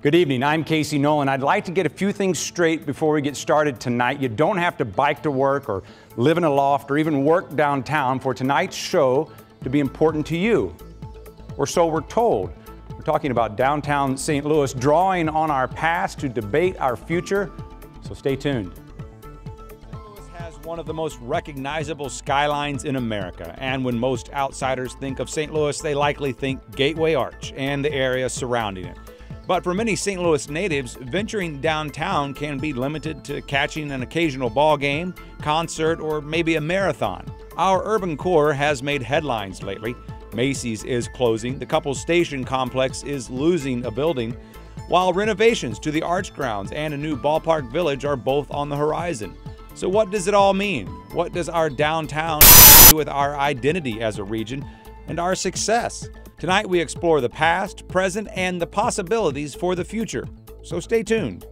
Good evening. I'm Casey Nolen. I'd like to get a few things straight before we get started tonight. You don't have to bike to work or live in a loft or even work downtown for tonight's show to be important to you. Or so we're told. We're talking about downtown St. Louis, drawing on our past to debate our future. So stay tuned. St. Louis has one of the most recognizable skylines in America. And when most outsiders think of St. Louis, they likely think Gateway Arch and the area surrounding it. But for many St. Louis natives, venturing downtown can be limited to catching an occasional ball game, concert, or maybe a marathon. Our urban core has made headlines lately. Macy's is closing, the Cupples Station complex is losing a building, while renovations to the Arch grounds and a new ballpark village are both on the horizon. So, what does it all mean? What does our downtown do with our identity as a region and our success? Tonight, we explore the past, present, and the possibilities for the future. So stay tuned.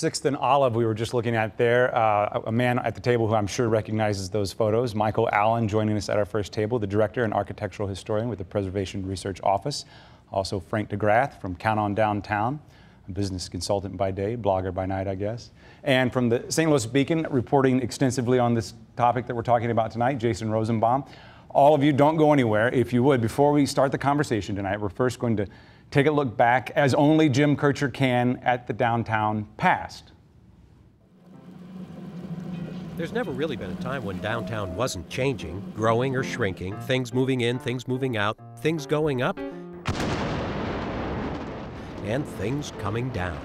Sixth and Olive, we were just looking at there. Uh, a man at the table who I'm sure recognizes those photos. Michael Allen joining us at our first table, the director and architectural historian with the Preservation Research Office. Also, Frank DeGrath from Count on Downtown, a business consultant by day, blogger by night, I guess. And from the St. Louis Beacon, reporting extensively on this topic that we're talking about tonight, Jason Rosenbaum. All of you, don't go anywhere. If you would, before we start the conversation tonight, we're first going to take a look back, as only Jim Kirchherr can, at the downtown past. There's never really been a time when downtown wasn't changing, growing or shrinking, things moving in, things moving out, things going up, and things coming down.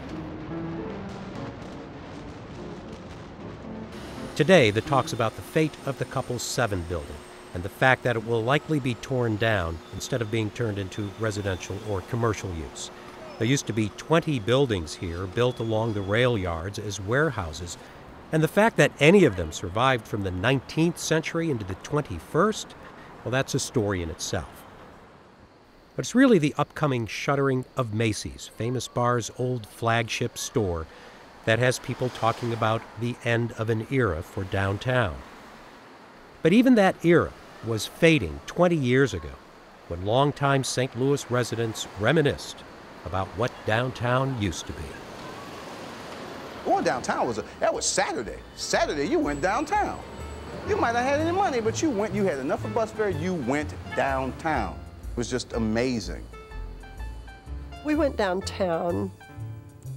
Today, the talk's about the fate of the Cupples 7 building and the fact that it will likely be torn down instead of being turned into residential or commercial use. There used to be 20 buildings here built along the rail yards as warehouses, and the fact that any of them survived from the 19th century into the 21st, well, that's a story in itself. But it's really the upcoming shuttering of Macy's, Famous-Barr's old flagship store, that has people talking about the end of an era for downtown. But even that era was fading 20 years ago when longtime St. Louis residents reminisced about what downtown used to be. Going downtown was a, that was Saturday. Saturday you went downtown. You might not have any money, but you went, you had enough of bus fare, you went downtown. It was just amazing. We went downtown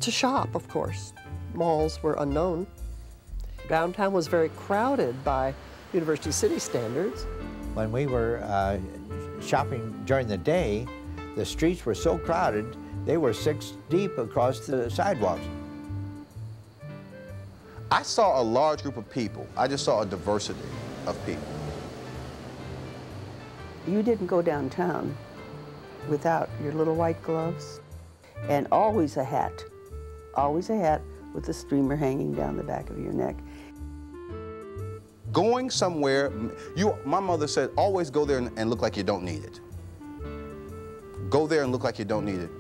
to shop, of course. Malls were unknown. Downtown was very crowded by University City standards. When we were uh, shopping during the day, the streets were so crowded, they were six deep across the sidewalks. I saw a large group of people. I just saw a diversity of people. You didn't go downtown without your little white gloves and always a hat. Always a hat with a streamer hanging down the back of your neck. Going somewhere, you, my mother said, always go there and, and look like you don't need it. Go there and look like you don't need it.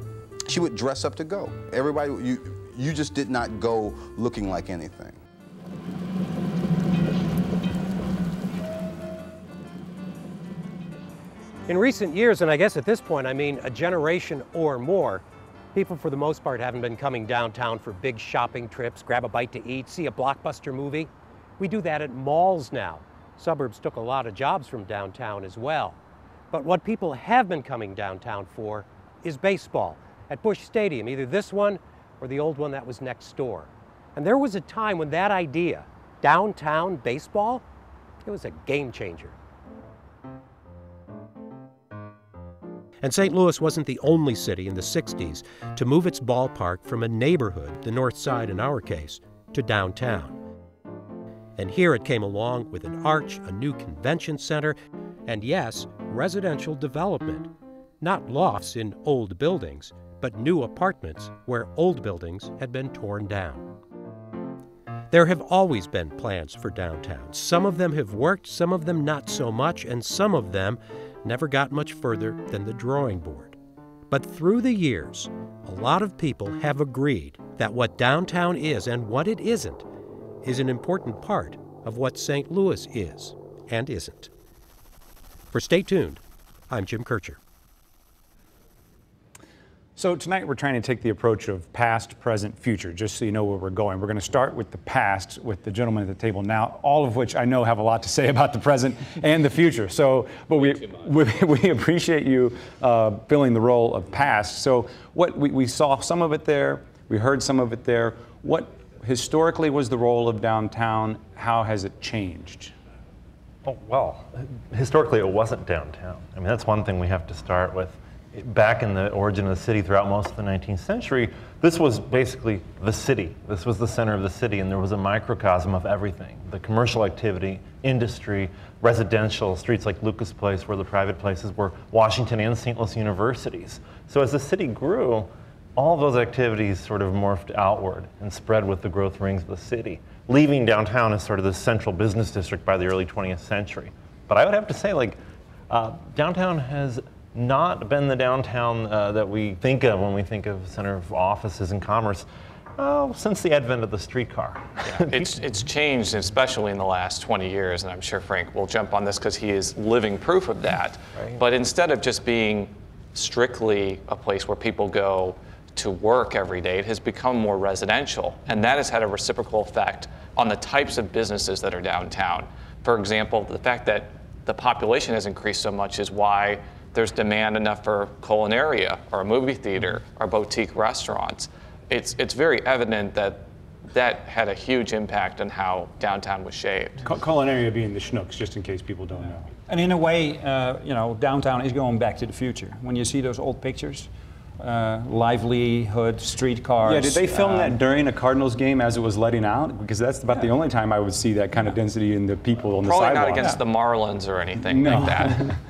She would dress up to go. Everybody, you, you just did not go looking like anything. In recent years, and I guess at this point I mean a generation or more, people for the most part haven't been coming downtown for big shopping trips, grab a bite to eat, see a blockbuster movie. We do that at malls now. Suburbs took a lot of jobs from downtown as well. But what people have been coming downtown for is baseball at Busch Stadium, either this one or the old one that was next door. And there was a time when that idea, downtown baseball, it was a game changer. And St. Louis wasn't the only city in the 60s to move its ballpark from a neighborhood, the North Side in our case, to downtown. And here it came along with an arch, a new convention center, and yes, residential development. Not lofts in old buildings, but new apartments where old buildings had been torn down. There have always been plans for downtown. Some of them have worked, some of them not so much, and some of them never got much further than the drawing board. But through the years, a lot of people have agreed that what downtown is and what it isn't is an important part of what St. Louis is and isn't. For Stay Tuned, I'm Jim Kirchherr. So tonight we're trying to take the approach of past, present, future, just so you know where we're going. We're going to start with the past with the gentlemen at the table now, all of which I know have a lot to say about the present and the future. So, but we, we, we, appreciate you uh, filling the role of past. So what we, we saw some of it there, we heard some of it there. What historically was the role of downtown? How has it changed? Oh, well, historically it wasn't downtown. I mean, that's one thing we have to start with back in the origin of the city throughout most of the 19th century, this was basically the city. This was the center of the city, and there was a microcosm of everything the commercial activity, industry, residential, streets like Lucas Place, where the private places were, Washington and St. Louis universities. So as the city grew, all those activities sort of morphed outward and spread with the growth rings of the city, leaving downtown as sort of the central business district by the early 20th century. But I would have to say, like, uh, downtown has not been the downtown uh, that we think of when we think of center of offices and commerce. Oh, since the advent of the streetcar. Yeah, it's, it's changed, especially in the last 20 years, and I'm sure Frank will jump on this because he is living proof of that. Right. But instead of just being strictly a place where people go to work every day, it has become more residential. And that has had a reciprocal effect on the types of businesses that are downtown. For example, the fact that the population has increased so much is why there's demand enough for culinaria or a movie theater or boutique restaurants. It's, it's very evident that that had a huge impact on how downtown was shaped. Culinaria being the Schnucks, just in case people don't know. And in a way, uh, you know, downtown is going back to the future. When you see those old pictures, uh, livelihood, streetcars. Yeah, did they film um, that during a Cardinals game as it was letting out? Because that's about yeah. the only time I would see that kind of density in the people on Probably the sidewalk. Probably not against yeah. the Marlins or anything no. like that.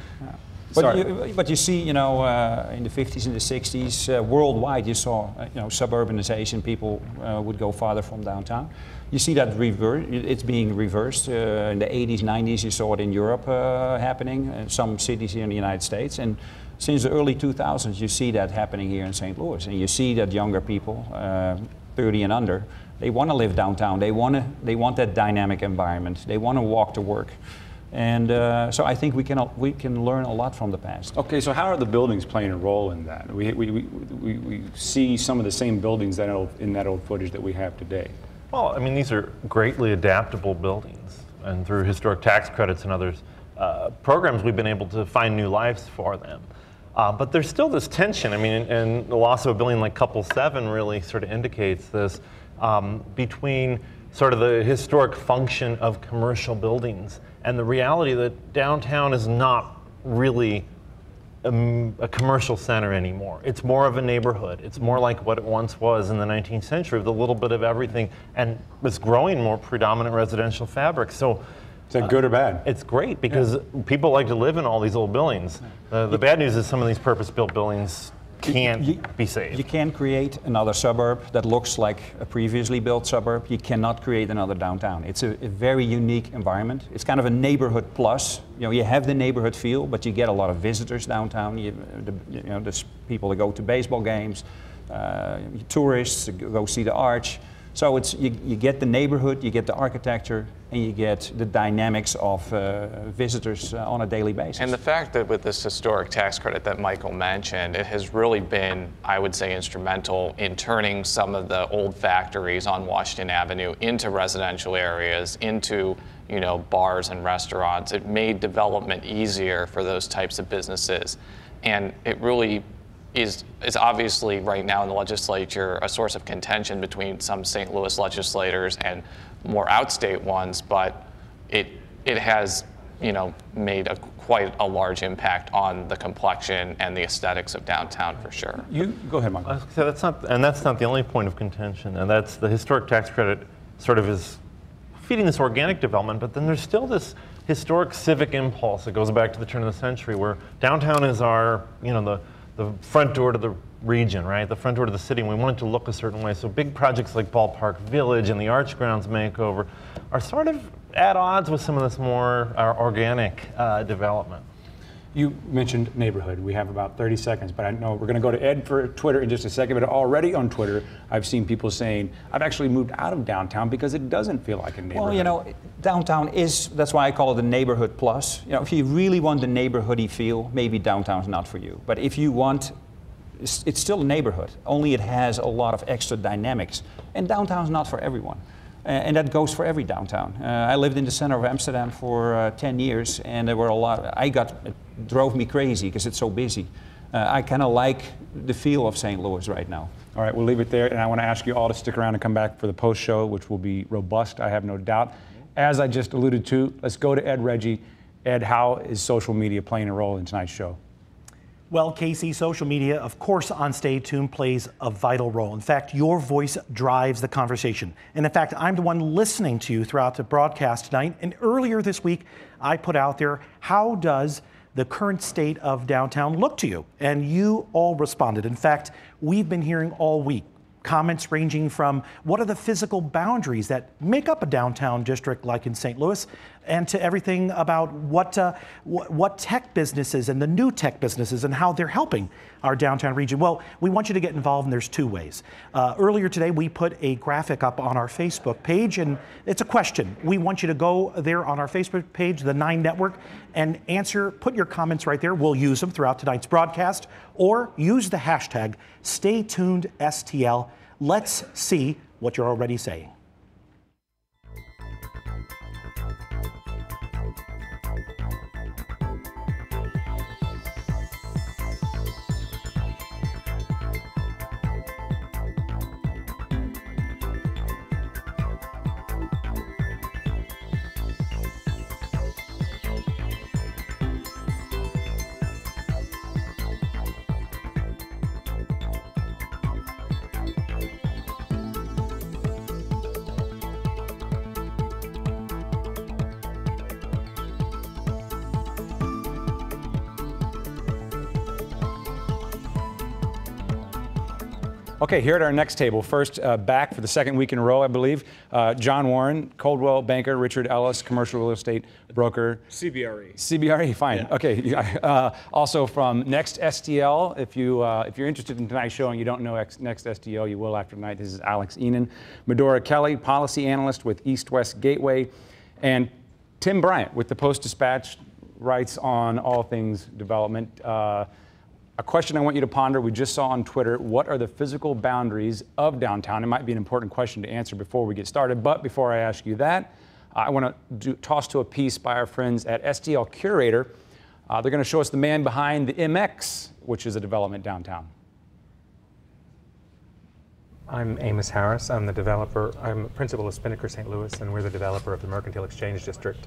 But you, but you, see, you know, uh, in the 50s and the 60s, uh, worldwide, you saw, uh, you know, suburbanization. People uh, would go farther from downtown. You see that reverse. It's being reversed. Uh, in the 80s, 90s, you saw it in Europe uh, happening. in some cities here in the United States, and since the early 2000s, you see that happening here in St. Louis, and you see that younger people, 30 and under, they want to live downtown. They want to. They want that dynamic environment. They want to walk to work. And uh, so I think we can, we can learn a lot from the past. Okay, so how are the buildings playing a role in that? We, we, we, we see some of the same buildings that old, in that old footage that we have today. Well, I mean, these are greatly adaptable buildings. And through historic tax credits and others uh, programs, we've been able to find new lives for them. Uh, but there's still this tension. I mean, and the loss of a building like Cupples 7 really sort of indicates this um, between sort of the historic function of commercial buildings and the reality that downtown is not really a, a, commercial center anymore. It's more of a neighborhood. It's more like what it once was in the 19th century with a little bit of everything and it's growing more predominant residential fabric. So is that good or bad? It's great because yeah. people like to live in all these old buildings. Uh, the bad news is some of these purpose-built buildings can't you, be saved. You can't create another suburb that looks like a previously built suburb. You cannot create another downtown. It's a, a, very unique environment. It's kind of a neighborhood plus. You know, you have the neighborhood feel, but you get a lot of visitors downtown. You, the, you know, there's people that go to baseball games, uh, tourists go see the arch. So it's, you, you get the neighborhood, you get the architecture, and you get the dynamics of uh, visitors uh, on a daily basis. And the fact that with this historic tax credit that Michael mentioned, it has really been, I would say, instrumental in turning some of the old factories on Washington Avenue into residential areas, into you know, bars and restaurants. It made development easier for those types of businesses. And it really is is obviously right now in the legislature a source of contention between some St. Louis legislators and more outstate ones, but it it has you know made a quite a large impact on the complexion and the aesthetics of downtown for sure. You go ahead, Michael. So that's not, and that's not the only point of contention, and that's the historic tax credit sort of is feeding this organic development, but then there's still this historic civic impulse that goes back to the turn of the century where downtown is our, you know, the, the front door to the region, right? The front door to the city, and we want it to look a certain way. So big projects like Ballpark Village and the Arch Grounds makeover are sort of at odds with some of this more uh, organic uh, development. You mentioned neighborhood. We have about 30 seconds, but I know we're going to go to Ed for Twitter in just a second. But already on Twitter, I've seen people saying, I've actually moved out of downtown because it doesn't feel like a neighborhood. Well, you know, downtown is, that's why I call it a neighborhood plus. You know, if you really want the neighborhoody feel, maybe downtown's not for you. But if you want, it's, still a neighborhood, only it has a lot of extra dynamics. And downtown's not for everyone. And that goes for every downtown. Uh, I lived in the center of Amsterdam for uh, 10 years, and there were a lot. I got drove me crazy because it's so busy. Uh, I kind of like the feel of St. Louis right now. All right, we'll leave it there, and I want to ask you all to stick around and come back for the post show, which will be robust. I have no doubt. As I just alluded to, let's go to Ed Reggie. Ed, how is social media playing a role in tonight's show? Well, Casey, social media, of course, on Stay Tuned plays a vital role. In fact, your voice drives the conversation. And in fact, I'm the one listening to you throughout the broadcast tonight. And earlier this week, I put out there, how does the current state of downtown look to you? And you all responded. In fact, we've been hearing all week comments ranging from what are the physical boundaries that make up a downtown district like in St. Louis, and to everything about what, uh, wh- what tech businesses and the new tech businesses and how they're helping our downtown region. Well, we want you to get involved, and there's two ways. Uh, earlier today, we put a graphic up on our Facebook page, and it's a question. We want you to go there on our Facebook page, the Nine Network, and answer, put your comments right there. We'll use them throughout tonight's broadcast, or use the hashtag StayTunedSTL. Let's see what you're already saying. Okay, here at our next table, first uh, back for the second week in a row, I believe, uh, John Warren, Coldwell banker, Richard Ellis, commercial real estate broker. CBRE. CBRE, fine. Yeah. Okay. Uh, also from Next STL, if you uh, if you're interested in tonight's show and you don't know X, Next STL, you will after tonight. This is Alex Ihnen, Medora Kelly, policy analyst with East West Gateway, and Tim Bryant with the Post Dispatch, writes on all things development. A question I want you to ponder. We just saw on Twitter what are the physical boundaries of downtown? It might be an important question to answer before we get started. But before I ask you that, I want to toss to a piece by our friends at STL Curator. Uh, they're going to show us the man behind the MX, which is a development downtown. I'm Amos Harris. I'm the developer. I'm principal of Spinnaker St. Louis, and we're the developer of the Mercantile Exchange District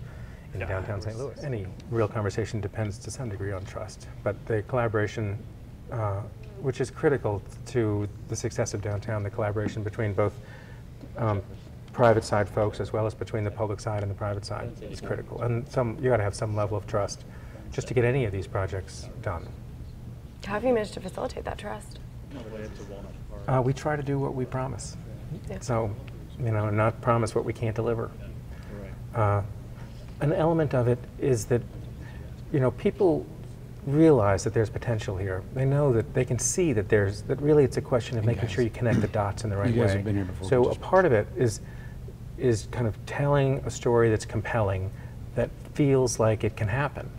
in downtown St. Louis. Any real conversation depends to some degree on trust, but the collaboration, uh, which is critical to the success of downtown, the collaboration between both um, private side folks as well as between the public side and the private side is critical. And some you got to have some level of trust just to get any of these projects done. How have you managed to facilitate that trust? Uh, we try to do what we promise. Yeah. So, you know, not promise what we can't deliver. Uh, an element of it is that, you know, people realize that there's potential here. They know that they can see that there's that really it's a question of making sure you connect the dots in the right You guys way. have been here before, So a part of it is is kind of telling a story that's compelling, that feels like it can happen,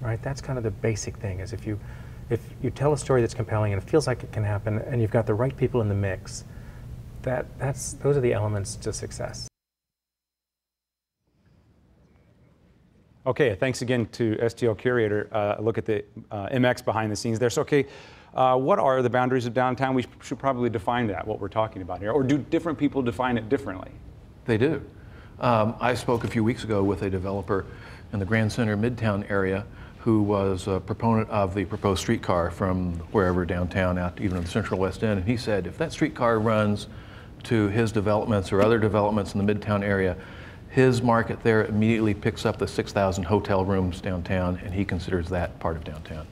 right? That's kind of the basic thing. Is if you if you tell a story that's compelling and it feels like it can happen, and you've got the right people in the mix, that that's those are the elements to success. Okay, thanks again to STL Curator. Uh, look at the uh, MX behind the scenes there. So, okay, uh, what are the boundaries of downtown? We should probably define that, what we're talking about here. Or do different people define it differently? They do. Um, I spoke a few weeks ago with a developer in the Grand Center Midtown area who was a proponent of the proposed streetcar from wherever downtown out even to the Central West End. And he said if that streetcar runs to his developments or other developments in the Midtown area, his market there immediately picks up the 6,000 hotel rooms downtown, and he considers that part of downtown.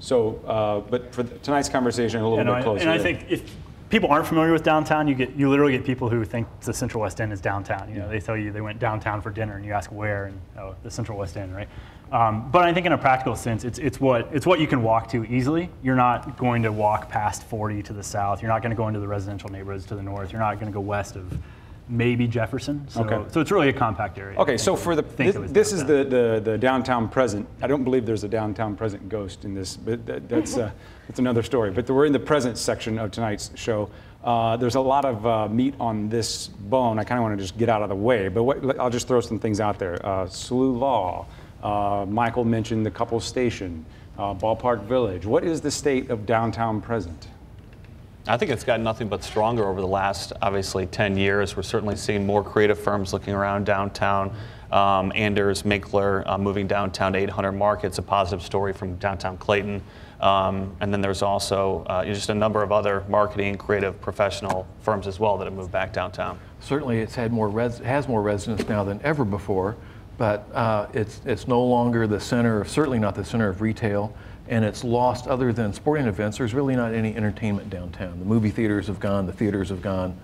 So, uh, but for tonight's conversation, a little and bit I, closer. And I think if people aren't familiar with downtown, you get you literally get people who think the Central West End is downtown. You know, they tell you they went downtown for dinner, and you ask where, and oh, the Central West End, right? Um, but I think in a practical sense, it's, it's, what, it's what you can walk to easily. You're not going to walk past 40 to the south. You're not going to go into the residential neighborhoods to the north. You're not going to go west of maybe Jefferson. So, Okay. so it's really a compact area. Okay, so for the this, this is the, the the downtown present. I don't believe there's a downtown present ghost in this, but that, that's uh, that's another story. But we're in the present section of tonight's show. Uh, there's a lot of uh, meat on this bone. I kind of want to just get out of the way, but what, I'll just throw some things out there. Uh, SLU Law. Uh, Michael mentioned the Cupples station, uh, Ballpark Village. What is the state of downtown present? I think it's gotten nothing but stronger over the last, obviously, 10 years. We're certainly seeing more creative firms looking around downtown. Um, Anders Minkler uh, moving downtown to 800 Market. It's a positive story from downtown Clayton. Um, and then there's also uh, just a number of other marketing, creative, professional firms as well that have moved back downtown. Certainly, it's had more has more residents now than ever before, but uh, it's it's no longer the center, certainly not the center of retail, and it's lost. Other than sporting events, there's really not any entertainment downtown. The movie theaters have gone, the theaters have gone,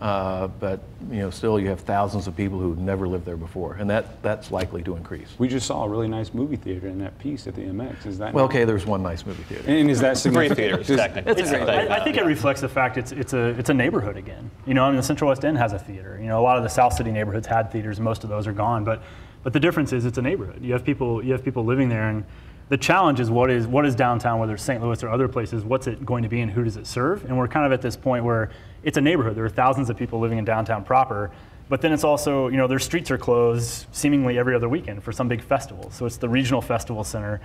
uh, but you know, still you have thousands of people who've never lived there before, and that that's likely to increase. We just saw a really nice movie theater in that piece at the MX. Is that Well, not- okay, there's one nice movie theater. And is that Great significant? theaters, Does- technically. It's I, I think it reflects the fact it's it's a it's a neighborhood again. You know, I mean, the Central West End has a theater. You know, a lot of the South City neighborhoods had theaters. Most of those are gone, but but the difference is it's a neighborhood. You have people you have people living there, and the challenge is what is what is downtown, whether it's St. Louis or other places. What's it going to be, and who does it serve? And we're kind of at this point where it's a neighborhood. There are thousands of people living in downtown proper. But then it's also, you know, their streets are closed seemingly every other weekend for some big festival. So it's the regional festival center,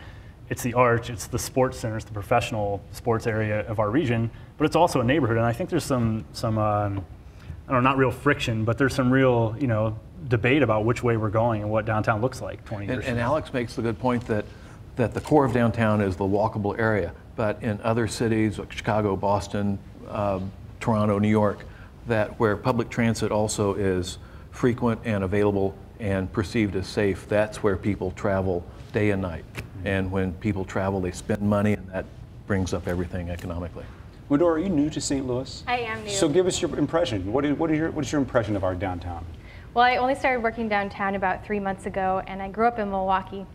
it's the arch, it's the sports center, it's the professional sports area of our region, but it's also a neighborhood. And I think there's some, some um, I don't know, not real friction, but there's some real, you know, debate about which way we're going and what downtown looks like 20 years And, and. Alex makes the good point that, that the core of downtown is the walkable area, but in other cities like Chicago, Boston, um, Toronto, New York, that where public transit also is frequent and available and perceived as safe, that's where people travel day and night. And when people travel, they spend money, and that brings up everything economically. Medora, are you new to St. Louis? I am new. So give us your impression. What is, what is, your, what is your impression of our downtown? Well, I only started working downtown about three months ago, and I grew up in Milwaukee.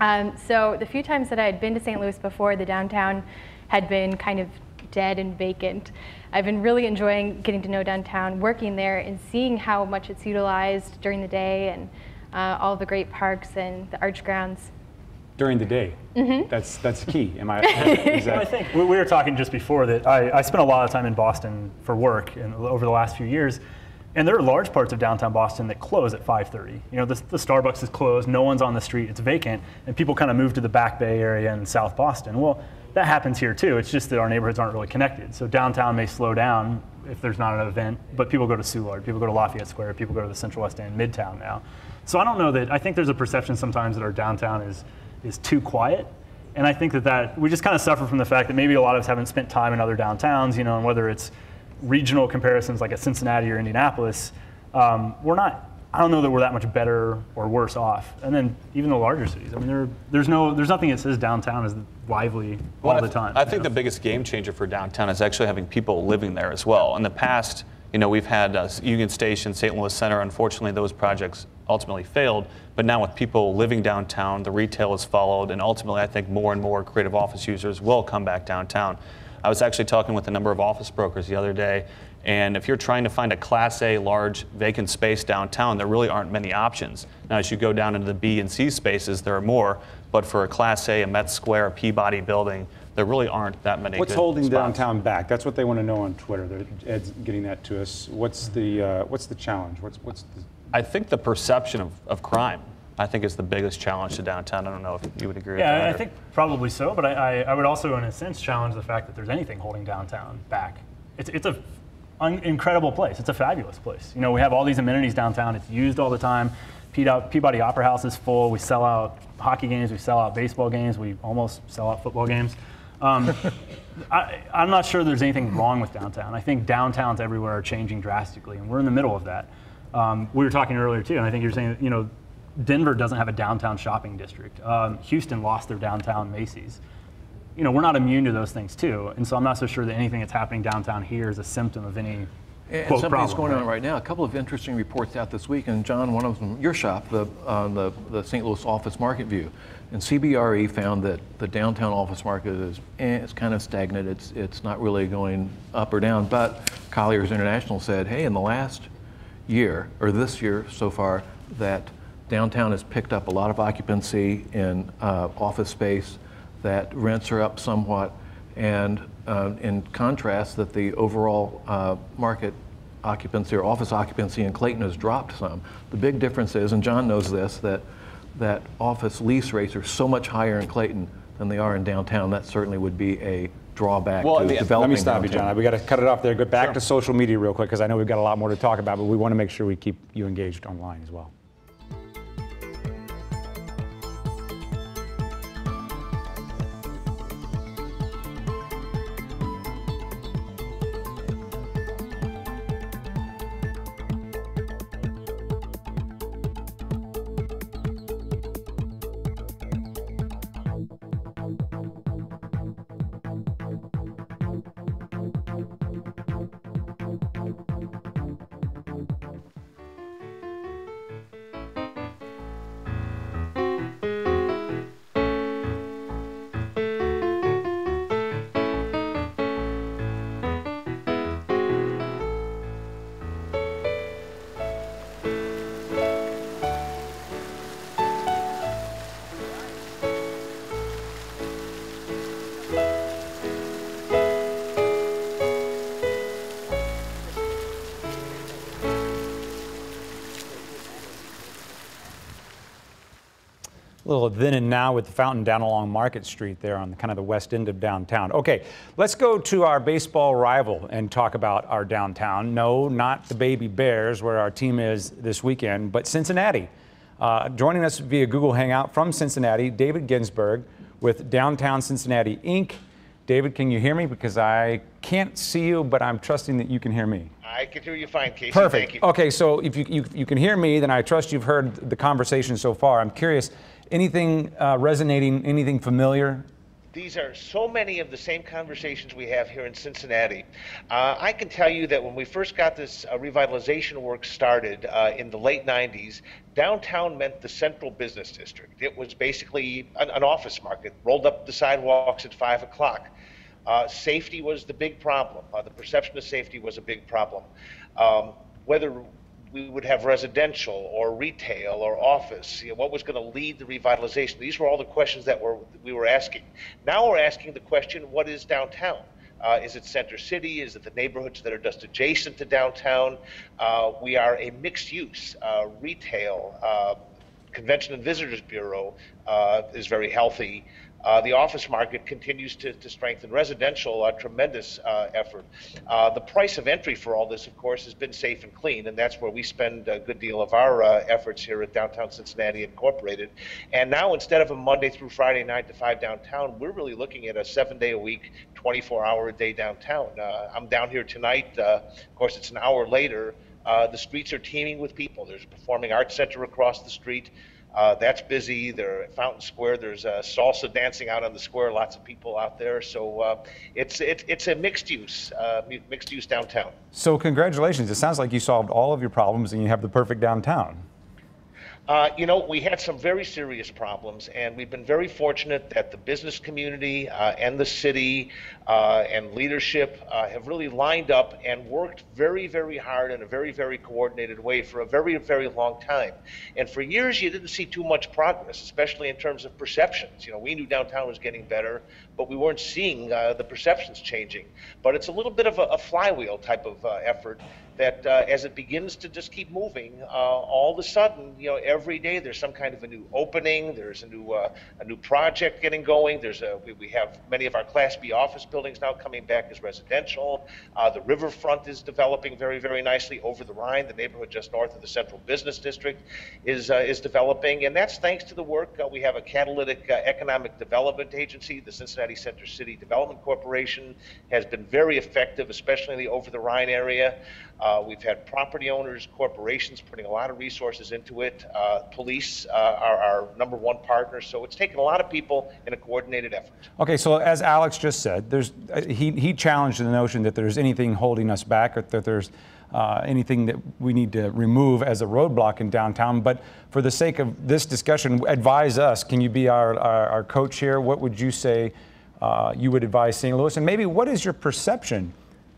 Um, so the few times that I had been to St. Louis before, the downtown had been kind of dead and vacant. I've been really enjoying getting to know downtown, working there, and seeing how much it's utilized during the day, and uh, all the great parks and the arch grounds. During the day. Mhm. That's, that's key. Am I, is I think we, we were talking just before that I, I spent a lot of time in Boston for work in, over the last few years, and there are large parts of downtown Boston that close at 5:30. You know, the, the Starbucks is closed, no one's on the street, it's vacant, and people kind of move to the Back Bay area in South Boston. Well, that happens here too. It's just that our neighborhoods aren't really connected. So downtown may slow down if there's not an event, but people go to Soulard, people go to Lafayette Square, people go to the Central West End, Midtown now. So I don't know that. I think there's a perception sometimes that our downtown is is too quiet. And I think that, that we just kind of suffer from the fact that maybe a lot of us haven't spent time in other downtowns, you know, and whether it's regional comparisons like a Cincinnati or Indianapolis, um, we're not, I don't know that we're that much better or worse off. And then even the larger cities, I mean, there, there's, no, there's nothing that says downtown is lively Well, I all the time. I think the biggest game changer for downtown is actually having people living there as well. In the past, you know, we've had uh, Union Station, St. Louis Center. Unfortunately, those projects ultimately failed. But now with people living downtown, the retail has followed, and ultimately, I think more and more creative office users will come back downtown. I was actually talking with a number of office brokers the other day, and if you're trying to find a Class A large vacant space downtown, there really aren't many options. Now, as you go down into the B and C spaces, there are more, but for a Class A, a Met Square, a Peabody building, there really aren't that many. what's holding spots. downtown back? That's what they want to know on Twitter. They're- Ed's getting that to us. What's the, uh, what's the challenge? What's, what's the, I think the perception of, of crime. I think is the biggest challenge to downtown. I don't know if you would agree with Yeah, that. I think probably so, but I, I, I would also, in a sense, challenge the fact that there's anything holding downtown back. It's, it's a un- incredible place. It's a fabulous place. You know, we have all these amenities downtown. It's used all the time. Peabody Peabody Opera House is full. We sell out hockey games. We sell out baseball games. We almost sell out football games. Um, I, I'm not sure there's anything wrong with downtown. I think downtowns everywhere are changing drastically, and we're in the middle of that. Um, we were talking earlier too, and I think you're saying, you know, Denver doesn't have a downtown shopping district. Um, Houston lost their downtown Macy's. You know, we're not immune to those things too, and so I'm not so sure that anything that's happening downtown here is a symptom of any And quote something problem. going on right now. A couple of interesting reports out this week, and John, one of them, your shop, the uh, the, the St. Louis office market view, and CBRE found that the downtown office market is eh, it's kind of stagnant. It's it's not really going up or down. But Colliers International said, hey, in the last year or this year so far, that downtown has picked up a lot of occupancy in uh, office space. That rents are up somewhat, and uh, in contrast, that the overall uh, market occupancy or office occupancy in Clayton has dropped some. The big difference is, and John knows this, that that office lease rates are so much higher in Clayton than they are in downtown. That certainly would be a drawback Well, to the- developing let me stop you. John. We got to cut it off there. Go back to social media real quick because I know we've got a lot more to talk about, but we want to make sure we keep you engaged online as well. Then and now with the fountain down along Market Street there on the kind of the west end of downtown. Okay, let's go to our baseball rival and talk about our downtown. No, not the Baby Bears, where our team is this weekend, but Cincinnati. Uh, joining us via Google Hangout from Cincinnati, David Ginsburg with Downtown Cincinnati Inc. David, can you hear me? Because I can't see you, but I'm trusting that you can hear me. I can hear you fine, Casey. Perfect. Thank you. Okay, so if you, you, you can hear me, then I trust you've heard the conversation so far. I'm curious, anything uh, resonating, anything familiar? These are so many of the same conversations we have here in Cincinnati. Uh, I can tell you that when we first got this uh, revitalization work started uh, in the late 90s, downtown meant the central business district. It was basically an, an office market, rolled up the sidewalks at 5 o'clock. Uh, safety was the big problem. Uh, the perception of safety was a big problem. Um, whether we would have residential or retail or office, you know, what was going to lead the revitalization? These were all the questions that were, we were asking. Now we're asking the question, what is downtown? Uh, is it Center City? Is it the neighborhoods that are just adjacent to downtown? Uh, we are a mixed use, uh, retail, uh, Convention and Visitors Bureau uh, is very healthy. Uh, the office market continues to, to strengthen. Residential, a tremendous uh, effort. Uh, the price of entry for all this, of course, has been safe and clean, and that's where we spend a good deal of our uh, efforts here at Downtown Cincinnati Incorporated. And now, instead of a Monday through Friday, 9 to 5 downtown, we're really looking at a seven day a week, 24 hour a day downtown. Uh, I'm down here tonight. Uh, of course, it's an hour later. The streets are teeming with people. There's a performing arts center across the street. Uh, that's busy. There at Fountain Square. There's uh, salsa dancing out on the square. Lots of people out there. So uh, it's it, it's a mixed use uh, mixed use downtown. So, congratulations. It sounds like you solved all of your problems and you have the perfect downtown. Uh, you know, we had some very serious problems, and we've been very fortunate that the business community uh, and the city uh, and leadership uh, have really lined up and worked very, very hard in a very, very coordinated way for a very, very long time. And for years, you didn't see too much progress, especially in terms of perceptions. You know, we knew downtown was getting better, but we weren't seeing uh, the perceptions changing. But it's a little bit of a, a flywheel type of uh, effort that uh, as it begins to just keep moving, uh, all of a sudden, you know, every day there's some kind of a new opening, there's a new uh, a new project getting going. There's a we, we, have many of our Class B office buildings now coming back as residential. Uh, the riverfront is developing very very nicely over the Rhine. The neighborhood just north of the Central Business District is uh, is developing, and that's thanks to the work uh, we have a catalytic economic development agency, the Cincinnati Center City Development Corporation, has been very effective, especially in the over the Rhine area. Uh, we've had property owners, corporations putting a lot of resources into it. Uh, police uh, are our number one partner. So it's taken a lot of people in a coordinated effort. Okay, so as Alex just said, there's uh, he he challenged the notion that there's anything holding us back or that there's uh, anything that we need to remove as a roadblock in downtown. But for the sake of this discussion, advise us. Can you be our, our, our coach here? What would you say uh, you would advise St. Louis? And maybe what is your perception?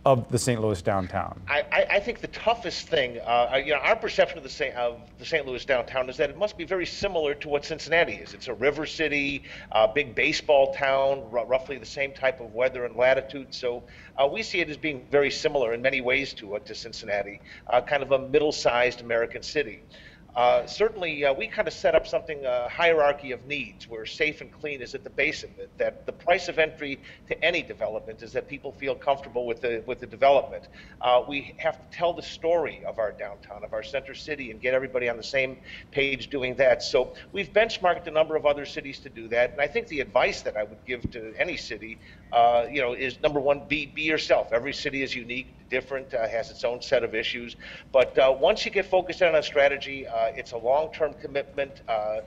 Of the St. Louis downtown? I, I, think the toughest thing, uh, uh, you know, our perception of the, St., of the St. Louis downtown is that it must be very similar to what Cincinnati is. It's a river city, a big baseball town, r- roughly the same type of weather and latitude. So uh, we see it as being very similar in many ways to, uh, to Cincinnati, uh, kind of a middle-sized American city. Uh, certainly, uh, we kind of set up something, a uh, hierarchy of needs, where safe and clean is at the base of it. That the price of entry to any development is that people feel comfortable with the with the development. Uh, we have to tell the story of our downtown, of our center city, and get everybody on the same page doing that. So we've benchmarked a number of other cities to do that. And I think the advice that I would give to any city, uh, you know, is number one, be be yourself. Every city is unique different, uh, has its own set of issues. But uh, once you get focused on a strategy, uh, it's a long-term commitment. Uh,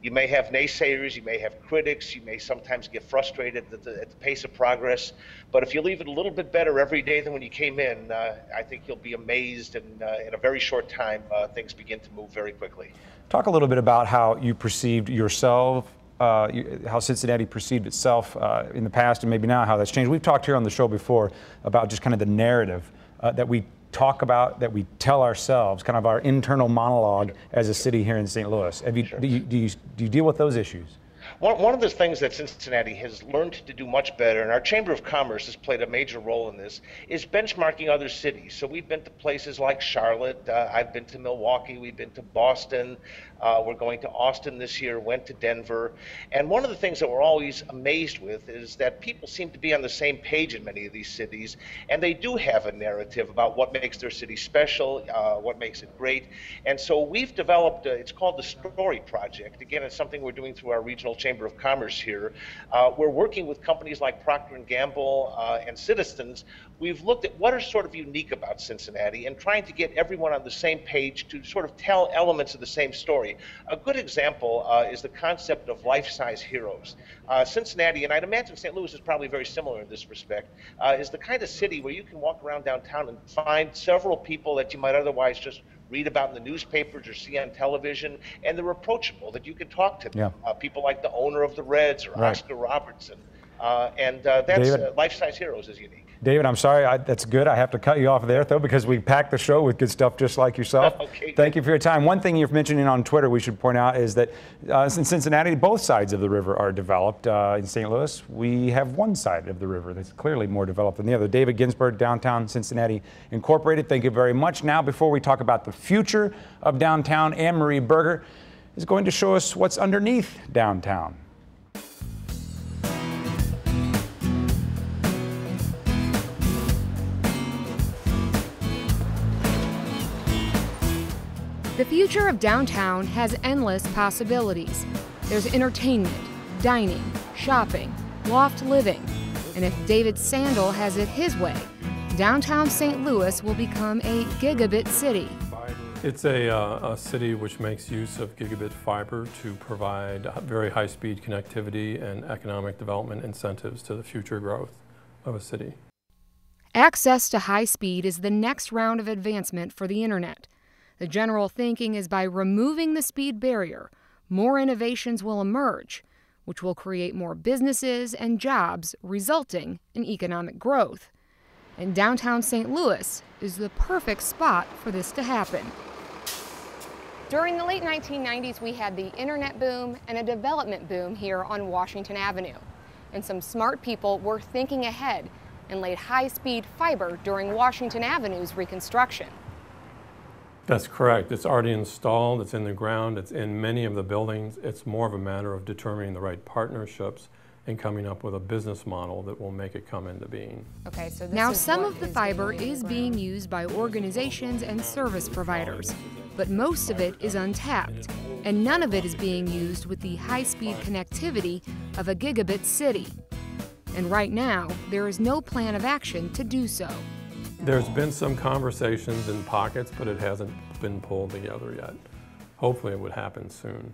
you may have naysayers, you may have critics, you may sometimes get frustrated at the, at the, pace of progress. But if you leave it a little bit better every day than when you came in, uh, I think you'll be amazed, and in a very short time, things begin to move very quickly. Talk a little bit about how you perceived yourself uh, how Cincinnati perceived itself uh, in the past and maybe now how that's changed. We've talked here on the show before about just kind of the narrative uh, that we talk about, that we tell ourselves, kind of our internal monologue as a city here in St. Louis. You, sure. do, you, do, you, do you deal with those issues? One, one of the things that Cincinnati has learned to do much better, and our Chamber of Commerce has played a major role in this, is benchmarking other cities. So we've been to places like Charlotte, uh, I've been to Milwaukee, we've been to Boston, uh, we're going to Austin this year, went to Denver. And one of the things that we're always amazed with is that people seem to be on the same page in many of these cities, and they do have a narrative about what makes their city special, uh, what makes it great. And so we've developed, a, it's called the Story Project. Again, it's something we're doing through our regional chamber of commerce here. Uh, we're working with companies like Procter & Gamble uh, and Citizens. We've looked at what are sort of unique about Cincinnati and trying to get everyone on the same page to sort of tell elements of the same story. A good example uh, is the concept of life-size heroes. Uh, Cincinnati, and I'd imagine St. Louis is probably very similar in this respect, uh, is the kind of city where you can walk around downtown and find several people that you might otherwise just read about in the newspapers or see on television, and they're approachable, that you can talk to them. Yeah. Uh, people like the owner of the Reds or right. Oscar Robertson. Uh, and uh, that's uh, life-size heroes is unique. David, I'm sorry, I, that's good. I have to cut you off there, though, because we packed the show with good stuff just like yourself. okay, Thank you for your time. One thing you're mentioning on Twitter we should point out is that uh, in Cincinnati, both sides of the river are developed. Uh, in St. Louis, we have one side of the river that's clearly more developed than the other. David Ginsburg, Downtown Cincinnati Incorporated, thank you very much. Now, before we talk about the future of downtown, Anne Marie Berger is going to show us what's underneath downtown. The future of downtown has endless possibilities. There's entertainment, dining, shopping, loft living. And if David Sandel has it his way, downtown St. Louis will become a gigabit city. It's a, uh, a, city which makes use of gigabit fiber to provide very high-speed connectivity and economic development incentives to the future growth of a city. Access to high speed is the next round of advancement for the Internet. The general thinking is by removing the speed barrier, more innovations will emerge, which will create more businesses and jobs, resulting in economic growth. And downtown St. Louis is the perfect spot for this to happen. During the late 1990s, we had the internet boom and a development boom here on Washington Avenue. and some smart people were thinking ahead and laid high speed fiber during Washington Avenue's reconstruction. That's correct. It's already installed, it's in the ground, it's in many of the buildings. It's more of a matter of determining the right partnerships and coming up with a business model that will make it come into being. Okay, so now some of the fiber is being used by organizations and service providers, but most of it is untapped, and none of it is being used with the high-speed connectivity of a gigabit city. And right now, there is no plan of action to do so. There's been some conversations in pockets, but it hasn't been pulled together yet. Hopefully it would happen soon.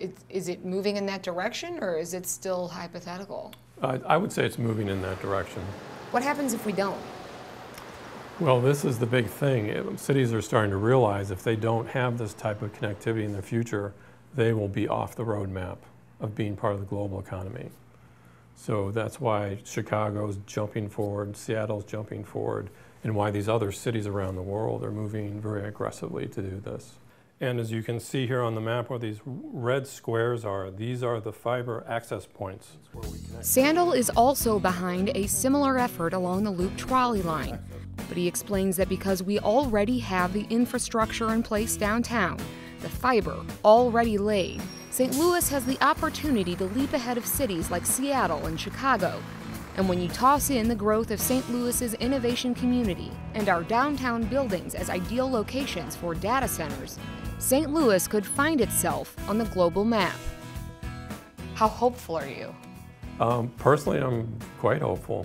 Is, is it moving in that direction or is it still hypothetical? I, I would say it's moving in that direction. What happens if we don't? Well, this is the big thing. Cities are starting to realize if they don't have this type of connectivity in the future, they will be off the roadmap of being part of the global economy. So that's why Chicago's jumping forward, Seattle's jumping forward, and why these other cities around the world are moving very aggressively to do this. And as you can see here on the map where these red squares are, these are the fiber access points. Sandel is also behind a similar effort along the loop trolley line. But he explains that because we already have the infrastructure in place downtown, the fiber already laid, St. Louis has the opportunity to leap ahead of cities like Seattle and Chicago. And when you toss in the growth of St. Louis's innovation community and our downtown buildings as ideal locations for data centers, St. Louis could find itself on the global map. How hopeful are you? Um, personally, I'm quite hopeful.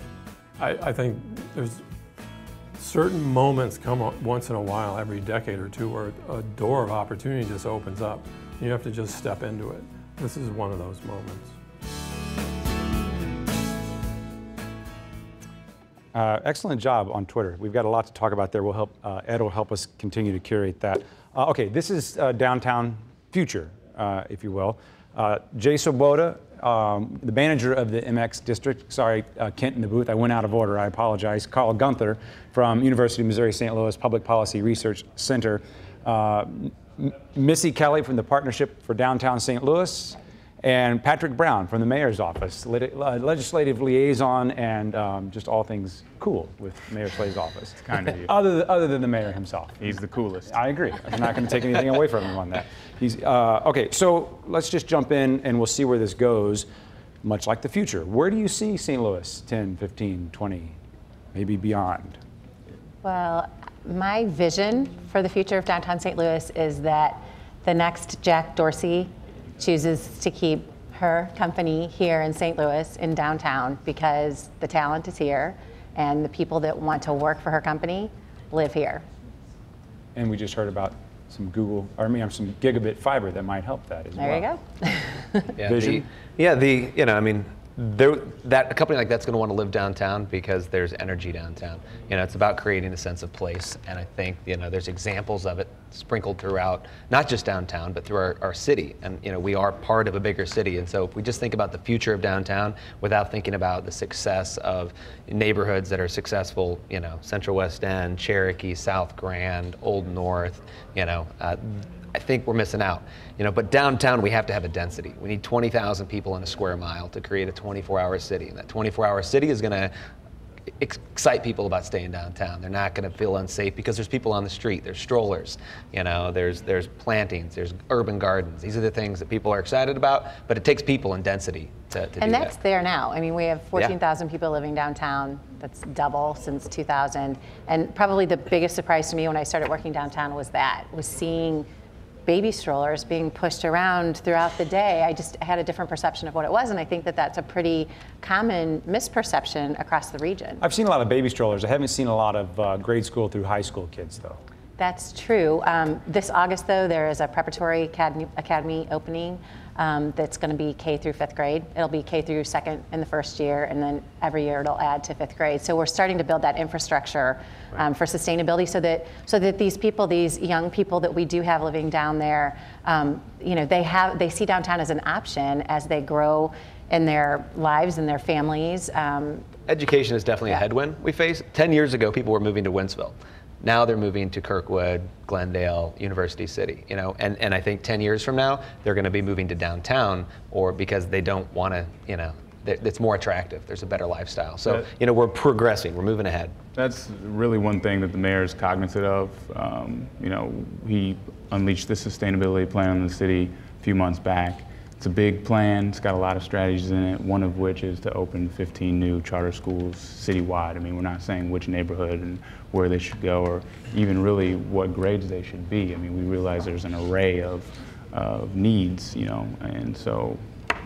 I, I, think there's certain moments come once in a while, every decade or two, where a door of opportunity just opens up. You have to just step into it. This is one of those moments. Uh, excellent job on Twitter. We've got a lot to talk about there. We'll help, uh, Ed will help us continue to curate that. Uh, okay, this is uh, downtown future, uh, if you will. Uh, Jay Swoboda, um, the manager of the MX district, sorry, Kent in the booth, I went out of order, I apologize. Carl Gunther from University of Missouri St. Louis Public Policy Research Center. Uh, Missy Kelley from the Partnership for Downtown St. Louis and Patrick Brown from the mayor's office, legislative liaison, and um, just all things cool with Mayor Slay's office. It's kind of you. Other, other than the mayor himself. He's the coolest. I agree. I'm not going to take anything away from him on that. He's uh, okay. So let's just jump in and we'll see where this goes. Much like the future, where do you see St. Louis 10, 15, 20, maybe beyond? Well, my vision for the future of downtown St. Louis is that the next Jack Dorsey chooses to keep her company here in St. Louis in downtown because the talent is here and the people that want to work for her company live here. And we just heard about some Google, or I mean, some gigabit fiber that might help that as there well. There you go. yeah, Vision. The, yeah, the you know, I mean, there, that a company like that's going to want to live downtown because there's energy downtown. You know, it's about creating a sense of place, and I think you know there's examples of it sprinkled throughout, not just downtown, but through our, our city. And you know, we are part of a bigger city, and so if we just think about the future of downtown without thinking about the success of neighborhoods that are successful, you know, Central West End, Cherokee, South Grand, Old North, you know. Uh, I think we're missing out. You know, but downtown we have to have a density. We need 20,000 people in a square mile to create a 24-hour city. And that 24-hour city is going to excite people about staying downtown. They're not going to feel unsafe because there's people on the street. There's strollers. You know, there's there's plantings. There's urban gardens. These are the things that people are excited about. But it takes people and density to, to and that's that. there now. I mean, we have 14,000 people living downtown. That's double since 2000. And probably the biggest surprise to me when I started working downtown was that was seeing baby strollers being pushed around throughout the day. I just had a different perception of what it was, and I think that that's a pretty common misperception across the region. I've seen a lot of baby strollers. I haven't seen a lot of uh, grade school through high school kids, though. That's true. Um, this August, though, there is a preparatory academy, academy opening um, that's going to be K through fifth grade. It'll be K through second in the first year, and then every year it'll add to fifth grade. So we're starting to build that infrastructure um, for sustainability, so that so that these people, these young people that we do have living down there, um, you know, they have they see downtown as an option as they grow in their lives and their families. Um, Education is definitely yeah. a headwind we face. Ten years ago, people were moving to Wentzville Now they're moving to Kirkwood, Glendale, University City, you know, and, and I think 10 years from now, they're going to be moving to downtown or because they don't want to, you know, it's more attractive. There's a better lifestyle. So, you know, we're progressing, we're moving ahead. That's really one thing that the mayor is cognizant of. Um, you know, he unleashed the sustainability plan on the city a few months back. It's a big plan. It's got a lot of strategies in it. One of which is to open 15 new charter schools citywide. I mean, we're not saying which neighborhood and where they should go, or even really what grades they should be. I mean, we realize there's an array of, of needs, you know, and so,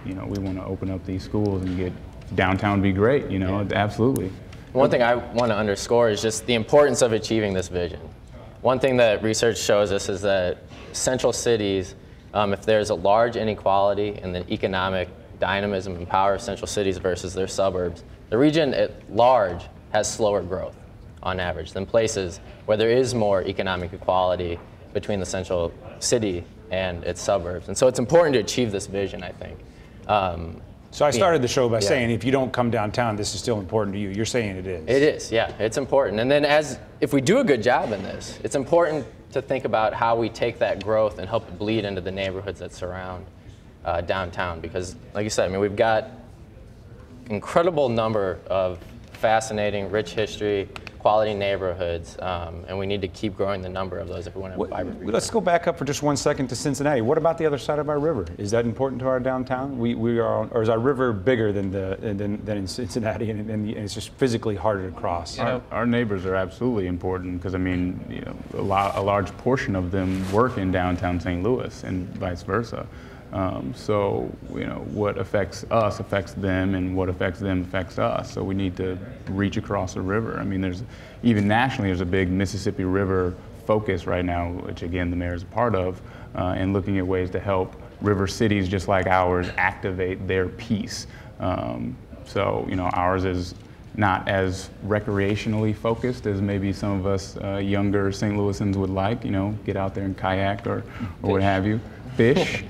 you know, we want to open up these schools and get downtown to be great. You know, yeah. absolutely. One thing I want to underscore is just the importance of achieving this vision. One thing that research shows us is that central cities um, if there's a large inequality in the economic dynamism and power of central cities versus their suburbs, the region at large has slower growth on average than places where there is more economic equality between the central city and its suburbs. And so it's important to achieve this vision, I think. Um, so I started the show by yeah. saying if you don't come downtown, this is still important to you. You're saying it is. It is, yeah, it's important. And then as if we do a good job in this, it's important to think about how we take that growth and help it bleed into the neighborhoods that surround uh, downtown. Because, like you said, I mean, we've got incredible number of fascinating, rich history, quality neighborhoods, um, and we need to keep growing the number of those if we want to have a vibrant. Let's go back up for just one second to Cincinnati. What about the other side of our river? Is that important to our downtown? We, we are, or is our river bigger than the than, than in Cincinnati, and, and it's just physically harder to cross? Our, our neighbors are absolutely important because I mean, you know, a, lot, a large portion of them work in downtown St. Louis, and vice versa. Um, so, you know, what affects us affects them, and what affects them affects us. So we need to reach across the river. I mean, there's even nationally, there's a big Mississippi River focus right now, which again the mayor is a part of, uh, and looking at ways to help river cities just like ours activate their piece. Um, so, you know, ours is not as recreationally focused as maybe some of us uh, younger St. Louisans would like, you know, get out there and kayak or, or what have you fish,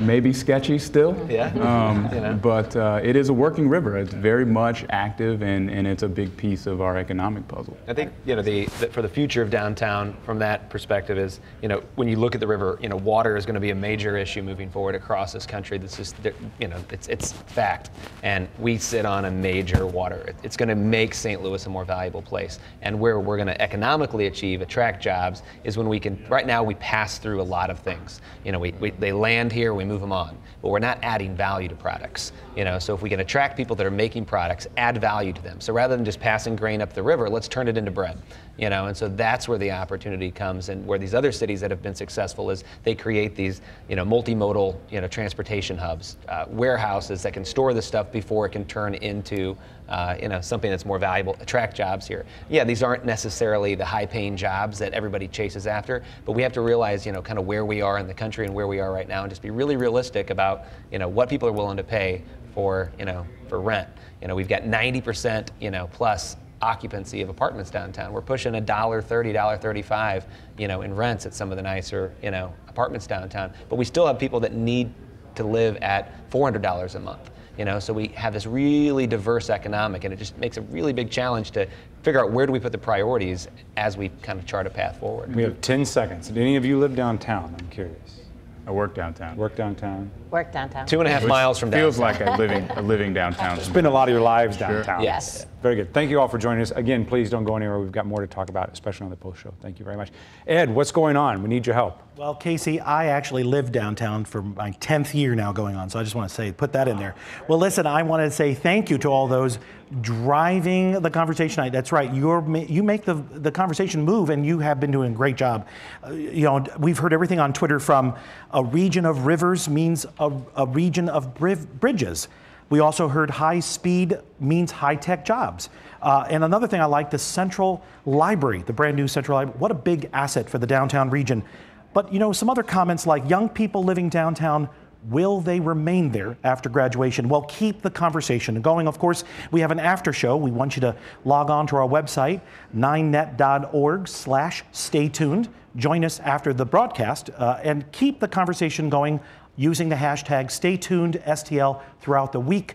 maybe sketchy still. Yeah. Um, you know. But uh, it is a working river. It's very much active, and, and it's a big piece of our economic puzzle. I think you know the, the, for the future of downtown, from that perspective, is you know when you look at the river, you know water is going to be a major issue moving forward across this country. This is you know it's it's fact, and we sit on a major water. It's going to make St. Louis a more valuable place, and where we're going to economically achieve, attract jobs, is when we can. Right now, we pass through a lot of things. You know, we we, they land here, we move them on. But we're not adding value to products. You know, so if we can attract people that are making products, add value to them. So rather than just passing grain up the river, let's turn it into bread. You know, and so that's where the opportunity comes, and where these other cities that have been successful is they create these, you know, multimodal, you know, transportation hubs, uh, warehouses that can store the stuff before it can turn into uh, you know, something that's more valuable, attract jobs here. Yeah, these aren't necessarily the high-paying jobs that everybody chases after, but we have to realize, you know, kind of where we are in the country and where we are right now, and just be really realistic about, you know, what people are willing to pay for, you know, for rent. You know, we've got 90%, you know, plus occupancy of apartments downtown. We're pushing a dollar thirty, dollar thirty-five, you know, in rents at some of the nicer, you know, apartments downtown. But we still have people that need to live at four hundred dollars a month. You know, so we have this really diverse economic, and it just makes a really big challenge to figure out where do we put the priorities as we kind of chart a path forward. We have 10 seconds. Did any of you live downtown? I'm curious. I work downtown. Work downtown. Work downtown. Two and a half miles from downtown. Feels like a living, a living downtown. Spend a lot of your lives downtown. Sure. Yes. Very good. Thank you all for joining us. Again, please don't go anywhere. We've got more to talk about, especially on the post show. Thank you very much. Ed, what's going on? We need your help. Well, Casey, I actually live downtown for my 10th year now going on, so I just want to say, put that in there. Well, listen, I want to say thank you to all those driving the conversation. That's right. You're, you make the, the conversation move, and you have been doing a great job. Uh, you know, we've heard everything on Twitter from a region of rivers means a, a region of bridges. We also heard high speed means high tech jobs. Uh, and another thing I like the Central Library, the brand new Central Library. What a big asset for the downtown region. But you know, some other comments like young people living downtown Will they remain there after graduation? Well, keep the conversation going. Of course, we have an after show. We want you to log on to our website, 9net.org slash stay tuned. Join us after the broadcast uh, and keep the conversation going using the hashtag stay tuned STL throughout the week.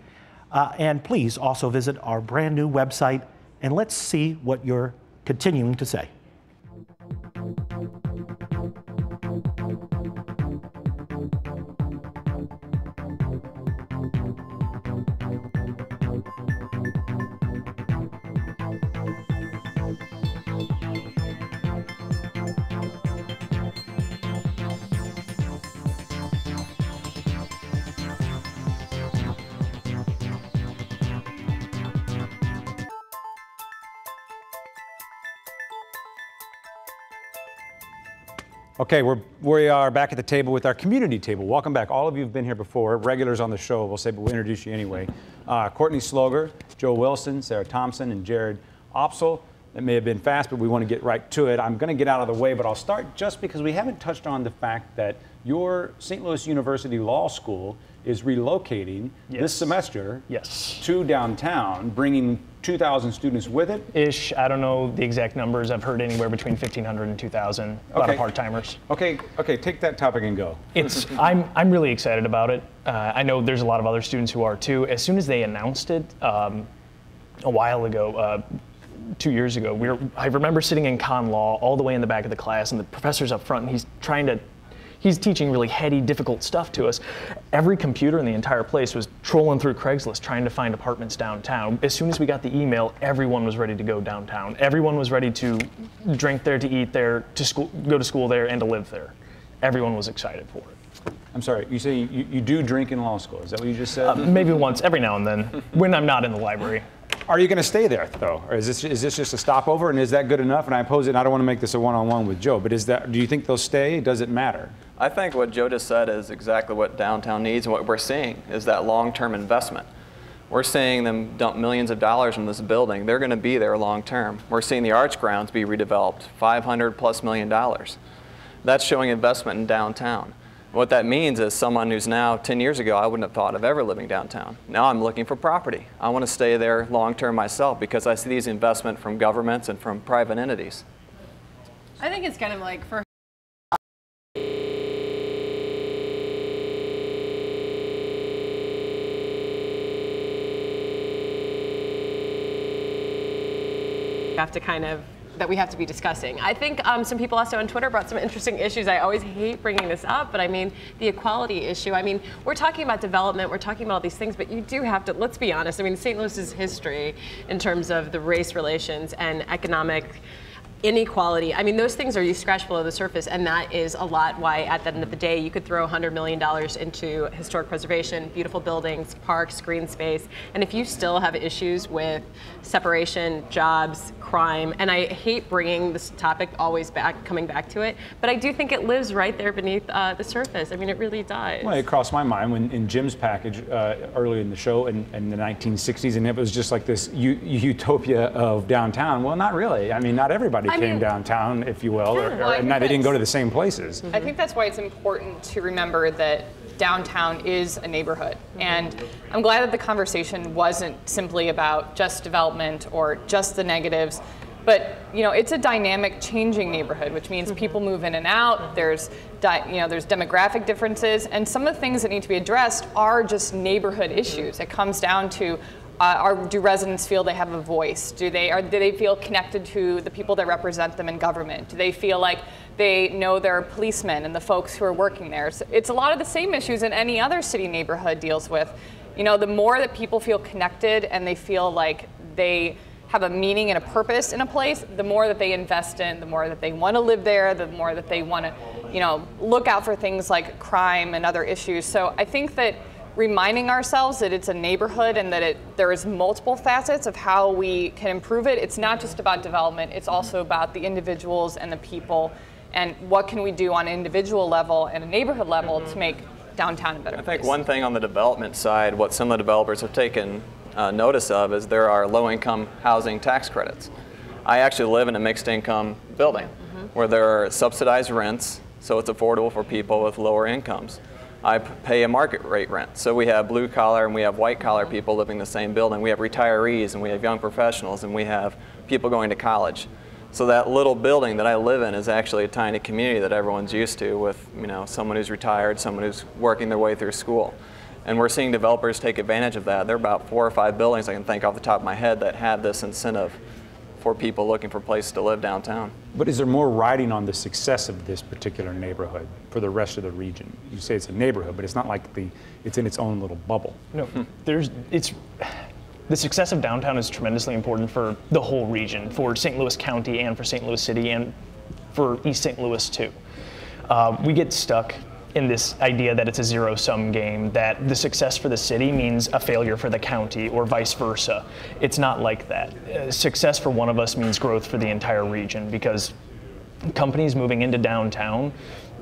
Uh, and please also visit our brand new website and let's see what you're continuing to say. Okay, we're, we are back at the table with our community table. Welcome back. All of you have been here before, regulars on the show, we'll say, but we'll introduce you anyway. Uh, Courtney Sloger, Joe Wilson, Sarah Thompson, and Jared Opsel. It may have been fast, but we want to get right to it. I'm going to get out of the way, but I'll start just because we haven't touched on the fact that your St. Louis University Law School is relocating Yes. this semester Yes. to downtown, bringing 2,000 students with it. Ish. I don't know the exact numbers. I've heard anywhere between 1,500 and 2,000. A lot of part timers. Okay, okay, take that topic and go. It's. I'm. I'm really excited about it. Uh, I know there's a lot of other students who are too. As soon as they announced it um, a while ago, uh, two years ago, we were. I remember sitting in con law all the way in the back of the class, and the professor's up front, and he's trying to. He's teaching really heady, difficult stuff to us. Every computer in the entire place was trolling through Craigslist trying to find apartments downtown. As soon as we got the email, everyone was ready to go downtown. Everyone was ready to drink there, to eat there, to school, go to school there, and to live there. Everyone was excited for it. I'm sorry, you say you, you do drink in law school. Is that what you just said? Uh, maybe once, every now and then, when I'm not in the library. Are you going to stay there though, or is this is this just a stopover? And is that good enough? And I pose it. And I don't want to make this a one-on-one with Joe, but is that? Do you think they'll stay? Does it matter? I think what Joe just said is exactly what downtown needs and what we're seeing is that long-term investment. We're seeing them dump millions of dollars in this building. They're going to be there long term. We're seeing the Arch grounds be redeveloped, 500 plus million dollars. That's showing investment in downtown. What that means is someone who's now 10 years ago, I wouldn't have thought of ever living downtown. Now I'm looking for property. I want to stay there long term myself because I see these investment from governments and from private entities. I think it's kind of like for have to kind of that we have to be discussing. I think um, some people also on Twitter brought some interesting issues. I always hate bringing this up, but I mean the equality issue. I mean we're talking about development, we're talking about all these things, but you do have to. Let's be honest. I mean St. Louis's history in terms of the race relations and economic inequality. I mean, those things are you scratch below the surface, and that is a lot why, at the end of the day, you could throw $100 million into historic preservation, beautiful buildings, parks, green space, and if you still have issues with separation, jobs, crime, and I hate bringing this topic always back, coming back to it, but I do think it lives right there beneath uh, the surface. I mean, it really does. Well, it crossed my mind when in Jim's package uh, earlier in the show in, in the 1960s, and it was just like this utopia of downtown. Well, not really. I mean, not everybody came mean- downtown, if you will, or, Yeah, or well, and they didn't go to the same places. I think that's why it's important to remember that downtown is a neighborhood. Mm-hmm. And I'm glad that the conversation wasn't simply about just development or just the negatives. But you know, it's a dynamic, changing neighborhood, which means mm-hmm. people move in and out. Mm-hmm. There's, di- you know, there's demographic differences, and some of the things that need to be addressed are just neighborhood issues. It comes down to uh, are, do residents feel they have a voice? Do they, are, do they feel connected to the people that represent them in government? Do they feel like they know their policemen and the folks who are working there? So it's a lot of the same issues in any other city neighborhood deals with. You know, the more that people feel connected and they feel like they have a meaning and a purpose in a place, the more that they invest in, the more that they want to live there, the more that they want to, you know, look out for things like crime and other issues. So I think that reminding ourselves that it's a neighborhood and that it there is multiple facets of how we can improve it. It's not just about development, it's also about the individuals and the people and what can we do on an individual level and a neighborhood level to make downtown a better I place. think one thing on the development side, what some of the developers have taken uh, notice of is there are low-income housing tax credits. I actually live in a mixed-income building where there are subsidized rents, so it's affordable for people with lower incomes. I pay a market rate rent, so we have blue collar and we have white collar people living in the same building. We have retirees and we have young professionals and we have people going to college. So that little building that I live in is actually a tiny community that everyone's used to with, you know, someone who's retired, someone who's working their way through school. And we're seeing developers take advantage of that. There are about four or five buildings I can think off the top of my head that have this incentive for people looking for places to live downtown. But is there more riding on the success of this particular neighborhood for the rest of the region? You say it's a neighborhood, but it's not like the it's in its own little bubble. No, there's it's the success of downtown is tremendously important for the whole region, for St. Louis County and for St. Louis City and for East St. Louis too. Uh, we get stuck in this idea that it's a zero sum game, that the success for the city means a failure for the county or vice versa. It's not like that. Uh, success for one of us means growth for the entire region because companies moving into downtown,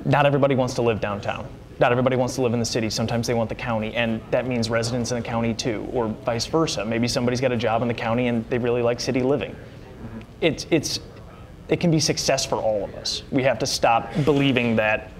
not everybody wants to live downtown. Not everybody wants to live in the city. Sometimes they want the county, and that means residents in the county too, or vice versa. Maybe somebody's got a job in the county and they really like city living. It's it's it can be success for all of us. We have to stop believing that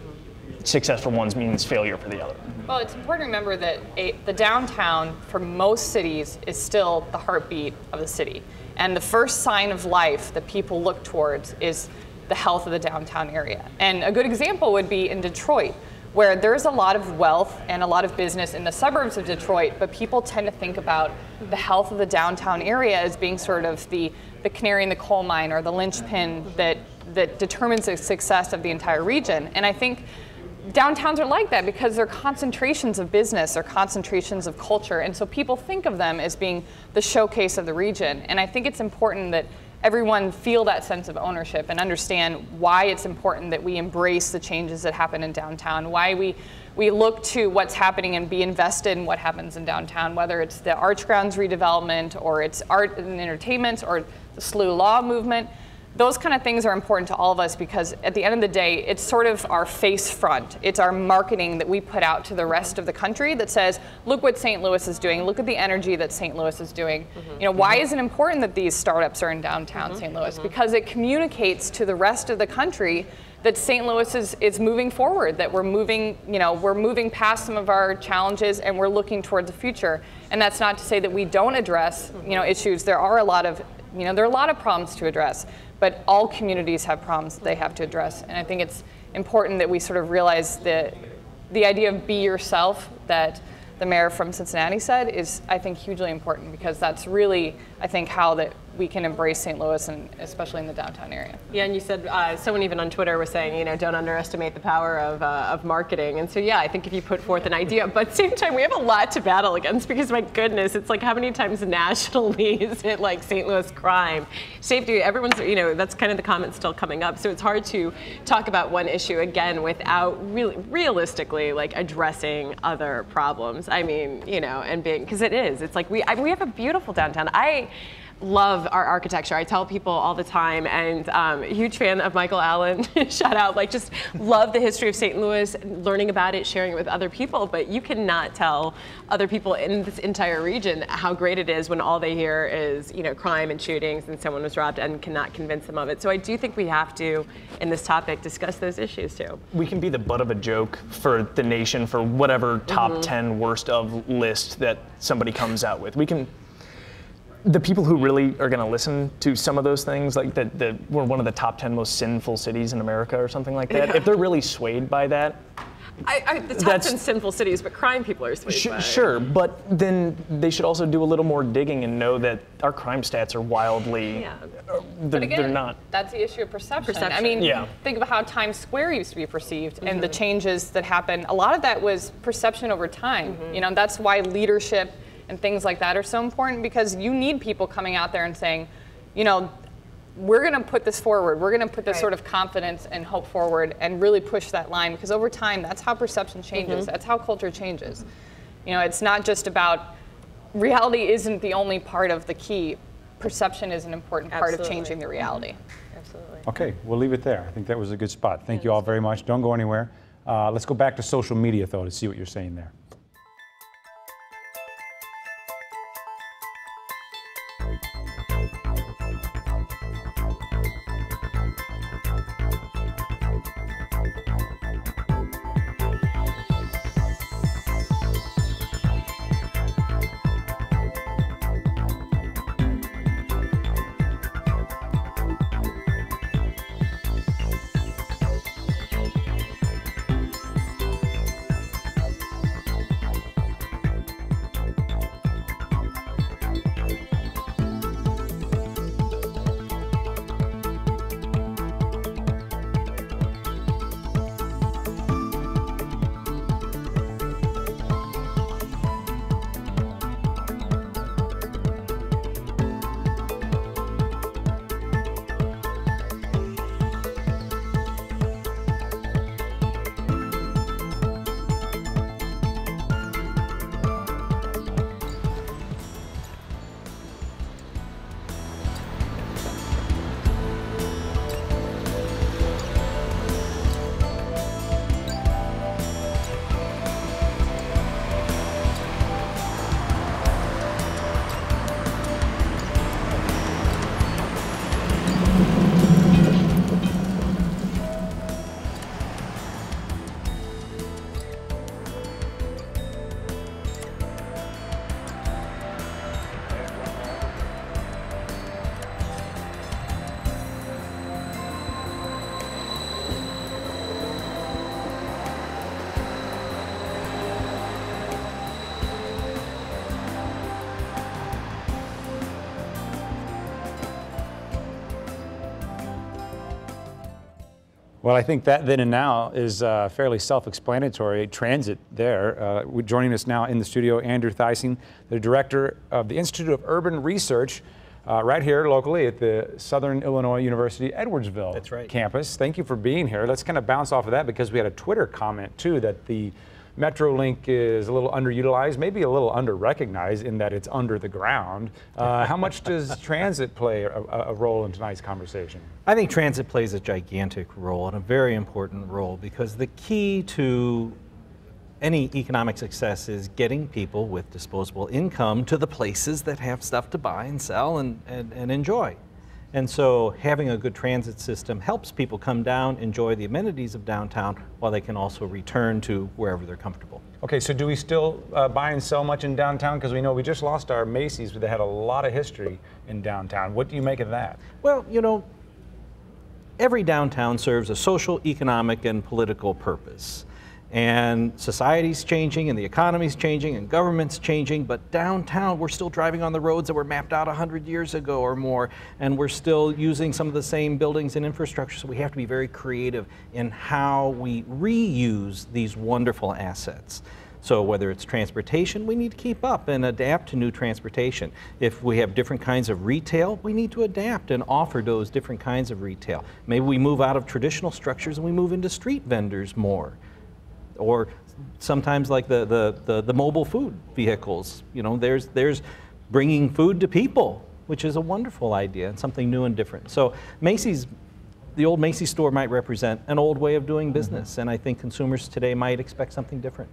success for one means failure for the other. Well, it's important to remember that a, the downtown for most cities is still the heartbeat of the city. And the first sign of life that people look towards is the health of the downtown area. And a good example would be in Detroit, where there's a lot of wealth and a lot of business in the suburbs of Detroit, but people tend to think about the health of the downtown area as being sort of the, the canary in the coal mine or the linchpin that, that determines the success of the entire region. And I think downtowns are like that because they're concentrations of business they're concentrations of culture. And so people think of them as being the showcase of the region. And I think it's important that everyone feel that sense of ownership and understand why it's important that we embrace the changes that happen in downtown, why we we look to what's happening and be invested in what happens in downtown, whether it's the Arch Grounds redevelopment or it's art and entertainment or the SLU law movement those kind of things are important to all of us because at the end of the day, it's sort of our face front. It's our marketing that we put out to the rest of the country that says, look what St. Louis is doing, look at the energy that St. Louis is doing. Mm-hmm. You know, why is it important that these startups are in downtown mm-hmm. St. Louis? Mm-hmm. Because it communicates to the rest of the country that St. Louis is, is moving forward, that we're moving, you know, we're moving past some of our challenges and we're looking towards the future. And that's not to say that we don't address, you know, issues. There are a lot of, you know, there are a lot of problems to address but all communities have problems they have to address. And I think it's important that we sort of realize that the idea of be yourself that the mayor from Cincinnati said is, I think, hugely important because that's really, I think, how that we can embrace St. Louis and especially in the downtown area. Yeah, and you said uh, someone even on Twitter was saying, you know, don't underestimate the power of, uh, of marketing. And so, yeah, I think if you put forth an idea, but at the same time, we have a lot to battle against because, my goodness, it's like how many times nationally is it like St. Louis crime, safety? Everyone's, you know, that's kind of the comment still coming up. So it's hard to talk about one issue again without really realistically like addressing other problems. I mean, you know, and being because it is. It's like we I, we have a beautiful downtown. I love our architecture. I tell people all the time, and um, huge fan of Michael Allen. Shout out, like just love the history of St. Louis, learning about it, sharing it with other people. But you cannot tell other people in this entire region how great it is when all they hear is you know crime and shootings and someone was robbed and cannot convince them of it. So I do think we have to, in this topic, discuss those issues too. We can be the butt of a joke for the nation for whatever top mm-hmm. 10 worst of list that somebody comes out with. We can the people who really are going to listen to some of those things, like that, that we're one of the top 10 most sinful cities in America or something like that, yeah. if they're really swayed by that, I, I, the top 10 sinful cities, but crime people are swayed sh- by. Sure, but then they should also do a little more digging and know that our crime stats are wildly. Yeah. Uh, they're, again, they're, not. That's the issue of perception. perception. I mean, yeah. think of how Times Square used to be perceived mm-hmm. and the mm-hmm. changes that happened. A lot of that was perception over time. Mm-hmm. You know, that's why leadership and things like that are so important because you need people coming out there and saying, you know, we're going to put this forward. We're going to put this right. sort of confidence and hope forward and really push that line because over time, that's how perception changes. Mm-hmm. That's how culture changes. You know, it's not just about reality isn't the only part of the key. Perception is an important part of changing the reality. Mm-hmm. Absolutely. Okay, we'll leave it there. I think that was a good spot. Thank you all very much. Don't go anywhere. Uh, let's go back to social media, though, to see what you're saying there. Well, I think that then and now is uh, fairly self-explanatory. Transit there. Uh, joining us now in the studio, Andrew Theising, the director of the Institute of Urban Research, uh, right here locally at the Southern Illinois University Edwardsville That's right. campus. Thank you for being here. Let's kind of bounce off of that because we had a Twitter comment too that the Metrolink is a little underutilized, maybe a little under-recognized in that it's under the ground. Uh, how much does transit play a, a role in tonight's conversation? I think transit plays a gigantic role and a very important role because the key to any economic success is getting people with disposable income to the places that have stuff to buy and sell and, and, and enjoy. And so having a good transit system helps people come down, enjoy the amenities of downtown, while they can also return to wherever they're comfortable. Okay, so do we still uh, buy and sell much in downtown? Because we know we just lost our Macy's, but they had a lot of history in downtown. What do you make of that? Well, you know, every downtown serves a social, economic, and political purpose. And society's changing, and the economy's changing, and government's changing, but downtown, we're still driving on the roads that were mapped out 100 years ago or more, and we're still using some of the same buildings and infrastructure, so we have to be very creative in how we reuse these wonderful assets. So whether it's transportation, we need to keep up and adapt to new transportation. If we have different kinds of retail, we need to adapt and offer those different kinds of retail. Maybe we move out of traditional structures and we move into street vendors more or sometimes like the, the, the, the, mobile food vehicles. You know, there's, there's bringing food to people, which is a wonderful idea and something new and different. So Macy's, the old Macy's store might represent an old way of doing business, mm-hmm. and I think consumers today might expect something different.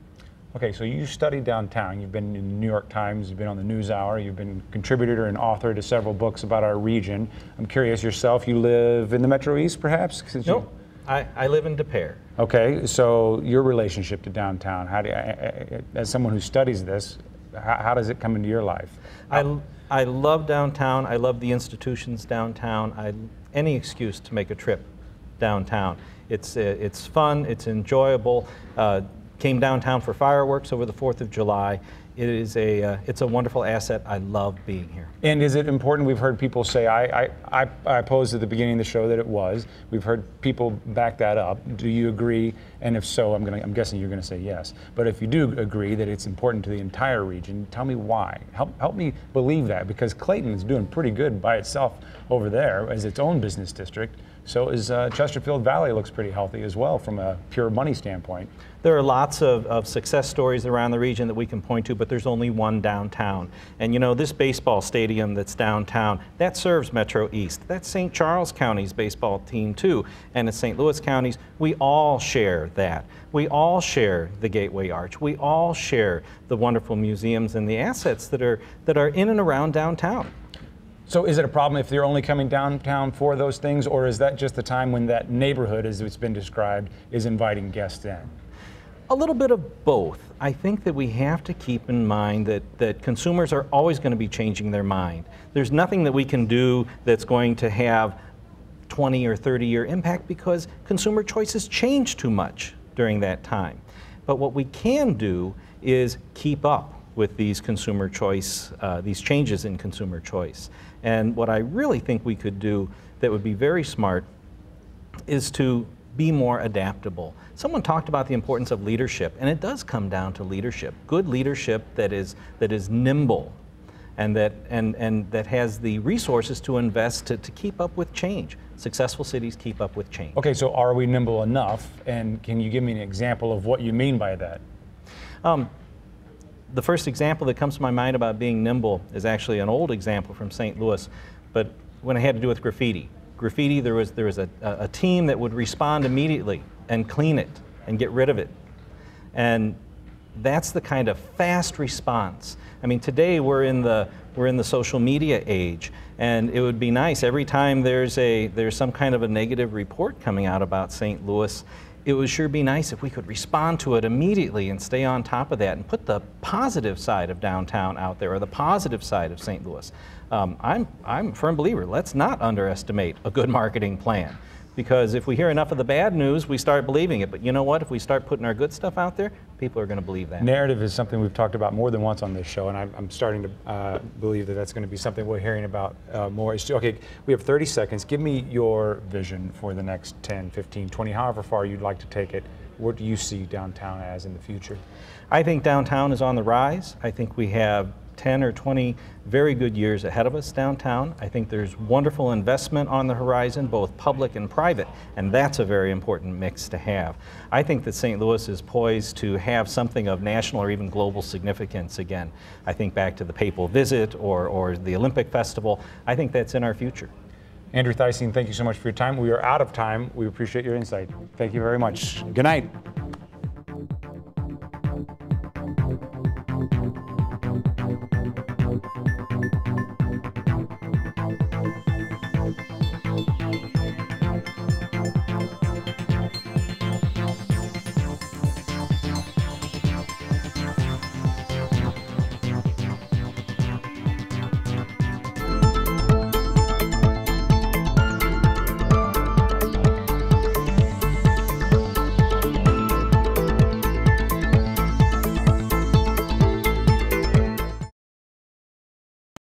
Okay, so you studied downtown. You've been in the New York Times, you've been on the NewsHour, you've been contributor and author to several books about our region. I'm curious yourself, you live in the Metro East perhaps? Since nope. I, I live in Des Peres. Okay, so your relationship to downtown, how do you, as someone who studies this, how, how does it come into your life? I, I love downtown. I love the institutions downtown. I, any excuse to make a trip downtown. It's, uh, it's fun, it's enjoyable. Uh, came downtown for fireworks over the 4th of July. It is a, uh, it's a wonderful asset. I love being here. And is it important? We've heard people say, I, I, I, posed at the beginning of the show that it was. We've heard people back that up. Do you agree? And if so, I'm, gonna, I'm guessing you're going to say yes. But if you do agree that it's important to the entire region, tell me why. Help, help me believe that because Clayton is doing pretty good by itself over there as its own business district. So is uh, Chesterfield Valley looks pretty healthy as well from a pure money standpoint. There are lots of, of success stories around the region that we can point to, but there's only one downtown. And you know, this baseball stadium that's downtown, that serves Metro East. That's St. Charles County's baseball team too. And in St. Louis counties, we all share that. We all share the Gateway Arch. We all share the wonderful museums and the assets that are, that are in and around downtown. So is it a problem if they're only coming downtown for those things, or is that just the time when that neighborhood, as it's been described, is inviting guests in? A little bit of both. I think that we have to keep in mind that, that consumers are always going to be changing their mind. There's nothing that we can do that's going to have 20 or 30 year impact because consumer choices change too much during that time. But what we can do is keep up with these consumer choice, uh, these changes in consumer choice. And what I really think we could do that would be very smart is to be more adaptable. Someone talked about the importance of leadership, and it does come down to leadership. Good leadership that is, that is nimble and that, and, and that has the resources to invest to, to keep up with change. Successful cities keep up with change. Okay, so are we nimble enough? And can you give me an example of what you mean by that? Um, the first example that comes to my mind about being nimble is actually an old example from St. Louis, but when it had to do with graffiti. Graffiti, there was, there was a, a team that would respond immediately and clean it and get rid of it. And that's the kind of fast response. I mean, today we're in the we're in the social media age, and it would be nice every time there's a there's some kind of a negative report coming out about St. Louis it would sure be nice if we could respond to it immediately and stay on top of that and put the positive side of downtown out there or the positive side of St. Louis. Um, I'm, I'm a firm believer, let's not underestimate a good marketing plan. Because if we hear enough of the bad news, we start believing it. But you know what? If we start putting our good stuff out there, people are going to believe that. Narrative is something we've talked about more than once on this show, and I'm, I'm starting to uh, believe that that's going to be something we're hearing about uh, more. Okay, we have 30 seconds. Give me your vision for the next 10, 15, 20, however far you'd like to take it. What do you see downtown as in the future? I think downtown is on the rise. I think we have 10 or 20 very good years ahead of us downtown. I think there's wonderful investment on the horizon, both public and private, and that's a very important mix to have. I think that St. Louis is poised to have something of national or even global significance again. I think back to the Papal Visit or, or the Olympic Festival. I think that's in our future. Andrew Theising, thank you so much for your time. We are out of time. We appreciate your insight. Thank you very much. Good night.